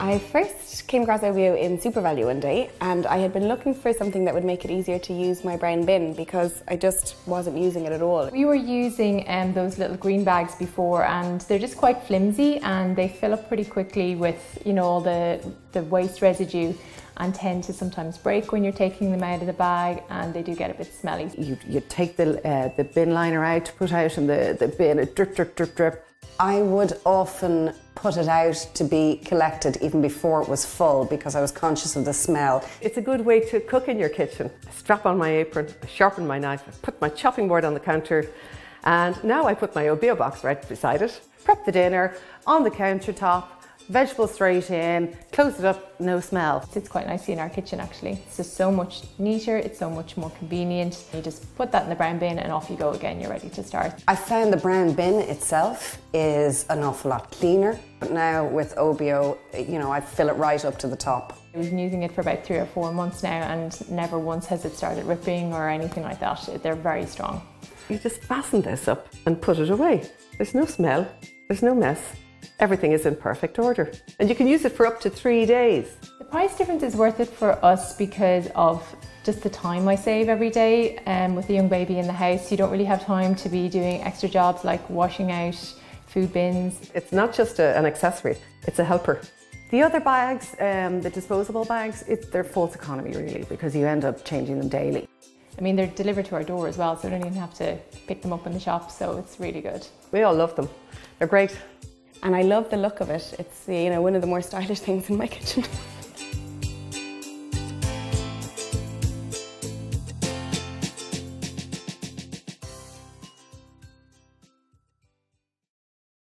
I first came across Obeo in SuperValu one day and I had been looking for something that would make it easier to use my brown bin because I just wasn't using it at all. We were using um, those little green bags before and they're just quite flimsy and they fill up pretty quickly with you know all the, the waste residue and tend to sometimes break when you're taking them out of the bag and they do get a bit smelly. You, you take the, uh, the bin liner out to put out in the, the bin, it drip, drip, drip, drip. I would often put it out to be collected even before it was full because I was conscious of the smell. It's a good way to cook in your kitchen. I strap on my apron, I sharpen my knife, I put my chopping board on the counter, and now I put my Obeo box right beside it. Prep the dinner on the countertop, vegetables straight in, close it up, no smell. It sits quite nicely in our kitchen actually. It's just so much neater, it's so much more convenient. You just put that in the brown bin and off you go again, you're ready to start. I found the brown bin itself is an awful lot cleaner. But now with Obeo, you know, I fill it right up to the top. We've been using it for about three or four months now and never once has it started ripping or anything like that. They're very strong. You just fasten this up and put it away. There's no smell, there's no mess. Everything is in perfect order. And you can use it for up to three days. The price difference is worth it for us because of just the time I save every day. Um, with a young baby in the house, you don't really have time to be doing extra jobs like washing out food bins. It's not just a, an accessory, it's a helper. The other bags, um, the disposable bags, it's, they're false economy really because you end up changing them daily. I mean, they're delivered to our door as well, so we don't even have to pick them up in the shop, so it's really good. We all love them. They're great and I love the look of it. It's you know one of the more stylish things in my kitchen.